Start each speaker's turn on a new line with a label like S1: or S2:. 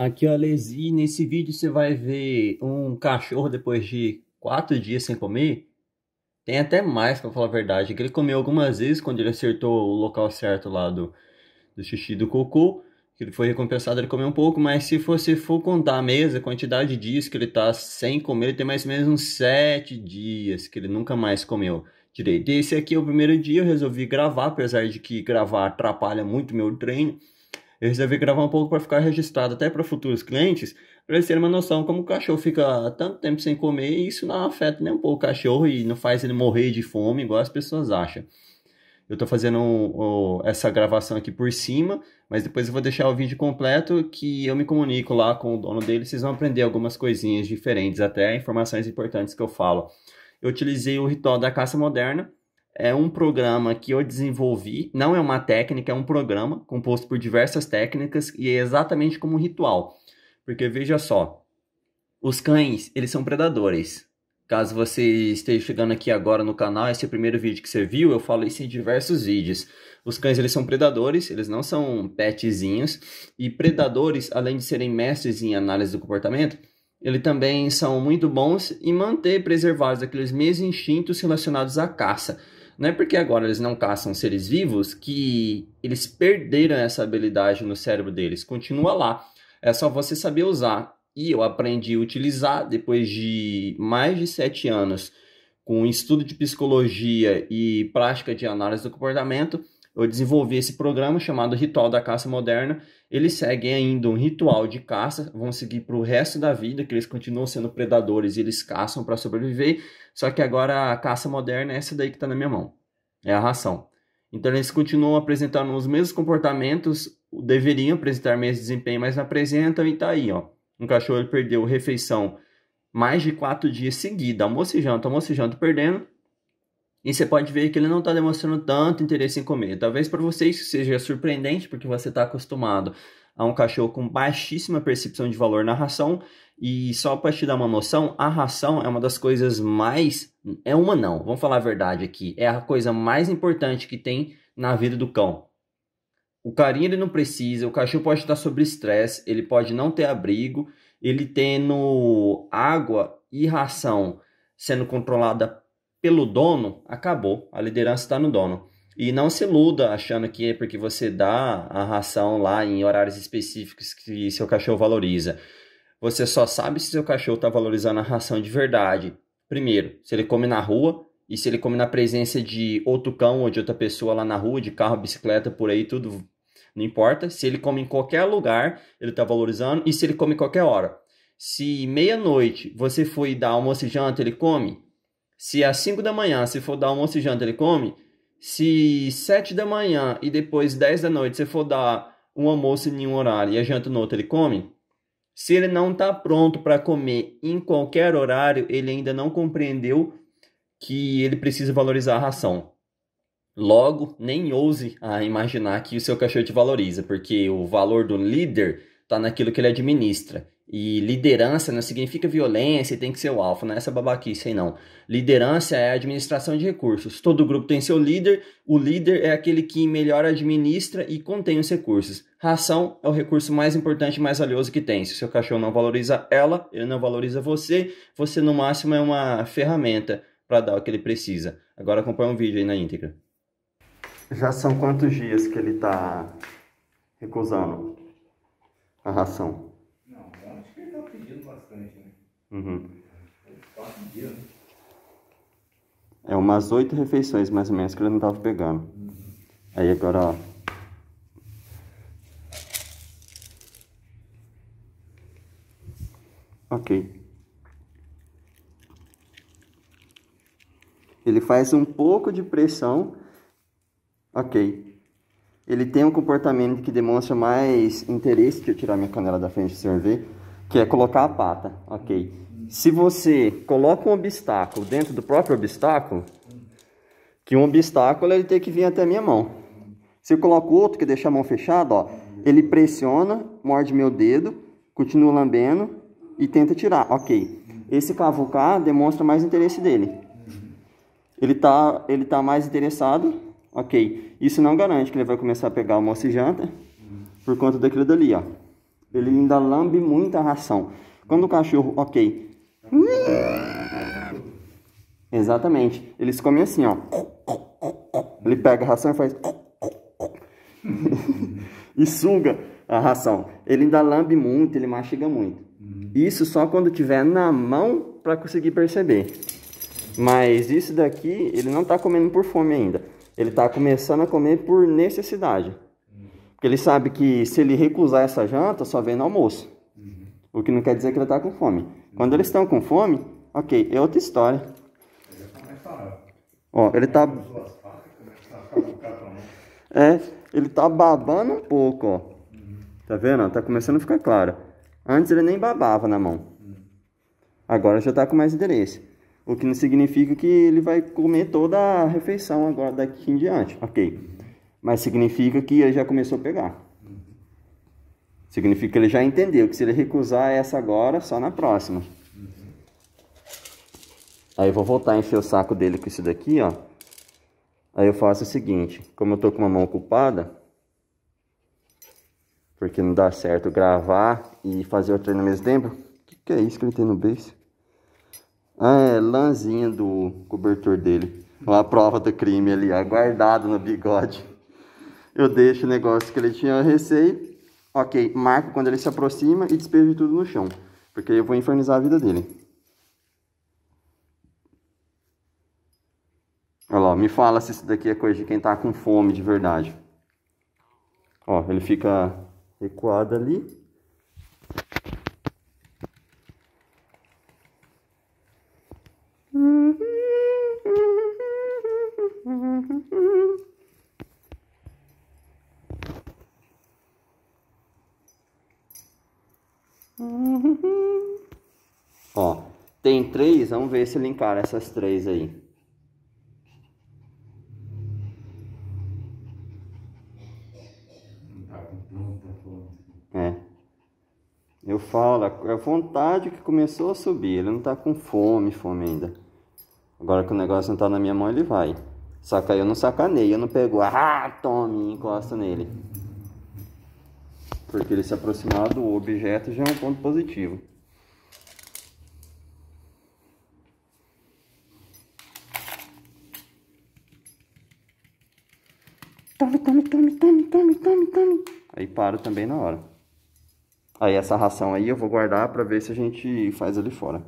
S1: Aqui é a Lesi, nesse vídeo você vai ver um cachorro depois de quatro dias sem comer. Tem até mais, pra falar a verdade, que ele comeu algumas vezes quando ele acertou o local certo lá do, do xixi do cocô. Que ele foi recompensado, ele comeu um pouco, mas se você for contar a mesa, a quantidade de dias que ele tá sem comer, ele tem mais ou menos uns sete dias que ele nunca mais comeu direito. Esse aqui é o primeiro dia, eu resolvi gravar, apesar de que gravar atrapalha muito meu treino eu resolvi gravar um pouco para ficar registrado até para futuros clientes, para eles terem uma noção como o cachorro fica tanto tempo sem comer e isso não afeta nem um pouco o cachorro e não faz ele morrer de fome igual as pessoas acham. Eu estou fazendo essa gravação aqui por cima, mas depois eu vou deixar o vídeo completo que eu me comunico lá com o dono dele, vocês vão aprender algumas coisinhas diferentes, até informações importantes que eu falo. Eu utilizei o ritual da caça moderna, é um programa que eu desenvolvi, não é uma técnica, é um programa composto por diversas técnicas e é exatamente como um ritual. Porque veja só, os cães, eles são predadores. Caso você esteja chegando aqui agora no canal, esse é o primeiro vídeo que você viu, eu falo isso em diversos vídeos. Os cães, eles são predadores, eles não são petzinhos. E predadores, além de serem mestres em análise do comportamento, eles também são muito bons em manter preservados aqueles mesmos instintos relacionados à caça. Não é porque agora eles não caçam seres vivos que eles perderam essa habilidade no cérebro deles. Continua lá. É só você saber usar. E eu aprendi a utilizar depois de mais de sete anos com estudo de psicologia e prática de análise do comportamento. Eu desenvolvi esse programa chamado Ritual da Caça Moderna. Eles seguem ainda um ritual de caça, vão seguir para o resto da vida, que eles continuam sendo predadores e eles caçam para sobreviver. Só que agora a caça moderna é essa daí que está na minha mão. É a ração. Então eles continuam apresentando os mesmos comportamentos, deveriam apresentar mesmo desempenho, mas não apresentam e tá aí, ó. Um cachorro perdeu refeição mais de quatro dias seguidos, almoço e janta, almoço e janta perdendo. E você pode ver que ele não está demonstrando tanto interesse em comer. Talvez para vocês seja surpreendente, porque você está acostumado a um cachorro com baixíssima percepção de valor na ração. E só para te dar uma noção, a ração é uma das coisas mais. É uma não, vamos falar a verdade aqui. É a coisa mais importante que tem na vida do cão. O carinho ele não precisa, o cachorro pode estar sob estresse, ele pode não ter abrigo, ele tendo água e ração sendo controlada pelo dono, acabou. A liderança está no dono. E não se iluda achando que é porque você dá a ração lá em horários específicos que seu cachorro valoriza. Você só sabe se seu cachorro está valorizando a ração de verdade. Primeiro, se ele come na rua e se ele come na presença de outro cão ou de outra pessoa lá na rua, de carro, bicicleta, por aí, tudo não importa. Se ele come em qualquer lugar, ele está valorizando. E se ele come em qualquer hora. Se meia-noite você for dar almoço e janta, ele come. Se às 5 da manhã, se for dar almoço e janta, ele come. Se 7 da manhã e depois 10 da noite, você for dar um almoço em um horário e a janta no outro, ele come. Se ele não está pronto para comer em qualquer horário, ele ainda não compreendeu que ele precisa valorizar a ração. Logo, nem ouse a imaginar que o seu cachorro te valoriza, porque o valor do líder está naquilo que ele administra. E liderança não significa violência e tem que ser o alfa, não é essa babaquice aí não. Liderança é administração de recursos. Todo grupo tem seu líder, o líder é aquele que melhor administra e contém os recursos. Ração é o recurso mais importante e mais valioso que tem. Se o seu cachorro não valoriza ela, ele não valoriza você, você no máximo é uma ferramenta para dar o que ele precisa. Agora acompanha um vídeo aí na íntegra. Já são quantos dias que ele está recusando a ração? Uhum. É umas oito refeições mais ou menos que ele não tava pegando. Uhum. Aí agora, ó. Ok. Ele faz um pouco de pressão. Ok. Ele tem um comportamento que demonstra mais interesse. Deixa eu tirar minha canela da frente para o senhor ver que é colocar a pata, ok? Se você coloca um obstáculo dentro do próprio obstáculo, que um obstáculo ele tem que vir até a minha mão. Se eu coloco outro que deixa a mão fechada, ó, ele pressiona, morde meu dedo, continua lambendo e tenta tirar, ok? Esse cavucar demonstra mais interesse dele. Ele tá, ele tá mais interessado, ok? Isso não garante que ele vai começar a pegar almoço e janta por conta daquilo dali, ó. Ele ainda lambe muita ração. Quando o cachorro, ok. Exatamente. Eles comem assim, ó. Ele pega a ração e faz. e suga a ração. Ele ainda lambe muito, ele mastiga muito. Isso só quando tiver na mão para conseguir perceber. Mas isso daqui, ele não está comendo por fome ainda. Ele está começando a comer por necessidade. Porque ele sabe que se ele recusar essa janta, só vem no almoço. O que não quer dizer que ele está com fome. Quando eles estão com fome, ok, é outra história. Ó, ele tá. É, ele tá babando um pouco, ó. Tá vendo? Tá começando a ficar claro. Antes ele nem babava na mão. Agora já tá com mais endereço. O que não significa que ele vai comer toda a refeição agora daqui em diante. Ok. Mas significa que ele já começou a pegar. Significa que ele já entendeu que se ele recusar essa agora, só na próxima. Aí eu vou voltar a encher o saco dele com isso daqui, ó. Aí eu faço o seguinte, como eu tô com uma mão ocupada, porque não dá certo gravar e fazer o treino ao mesmo tempo. O que, que é isso que ele tem no beijo? Ah, é lãzinha do cobertor dele. Uma prova do crime ali, aguardado no bigode. Eu deixo o negócio que ele tinha receio. Ok, marco quando ele se aproxima e despejo tudo no chão. Porque eu vou infernizar a vida dele. Olha lá, me fala se isso daqui é coisa de quem tá com fome de verdade. Ó, ele fica recuado ali. Ó, tem três, vamos ver se encara essas três aí. É. Eu falo, é a vontade que começou a subir. Ele não tá com fome, fome ainda. Agora que o negócio não tá na minha mão, ele vai. Só que aí eu não sacaneio, eu não pego, ah, tome e encosto nele. Porque ele se aproximar do objeto já é um ponto positivo. Tome, tome, tome, tome, tome, tome, tome. Aí paro também na hora. Aí essa ração aí eu vou guardar para ver se a gente faz ali fora.